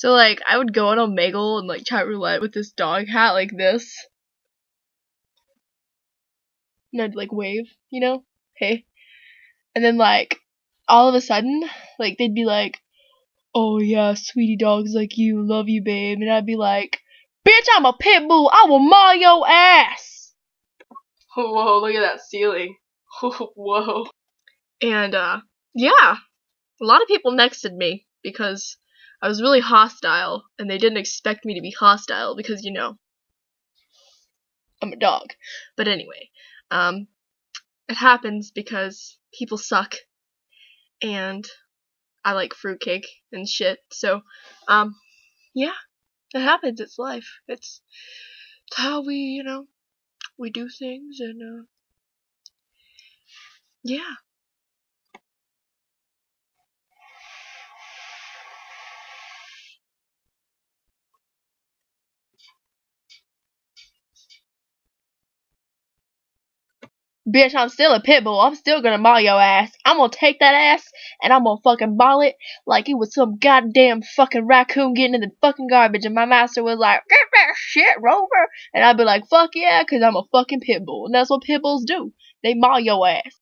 So like I would go on Omegle and like chat roulette with this dog hat like this. And I'd like wave, you know? Hey. And then like all of a sudden, like they'd be like, Oh yeah, sweetie dogs like you, love you babe and I'd be like, Bitch, I'm a pit bull, I will maul your ass Whoa, look at that ceiling. Whoa. And uh yeah. A lot of people nexted me because I was really hostile, and they didn't expect me to be hostile because, you know, I'm a dog. But anyway, um, it happens because people suck, and I like fruitcake and shit. So, um, yeah, it happens. It's life. It's, it's how we, you know, we do things, and, uh, yeah. Bitch, I'm still a pit bull. I'm still gonna maul your ass. I'm gonna take that ass and I'm gonna fucking maul it like it was some goddamn fucking raccoon getting in the fucking garbage. And my master was like, get that shit, Rover. And I'd be like, fuck yeah, cause I'm a fucking pit bull. And that's what pit bulls do. They maul your ass.